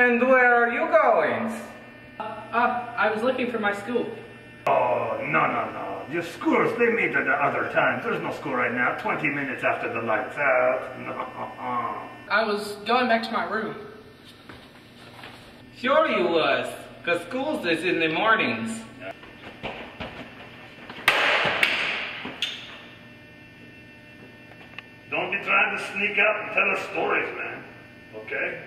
And where are you going? Uh, uh, I was looking for my school. Oh, no, no, no. Your schools, they meet at the other times. There's no school right now. 20 minutes after the lights out. No. I was going back to my room. Sure you was cause school's is in the mornings. Don't be trying to sneak out and tell us stories, man. Okay?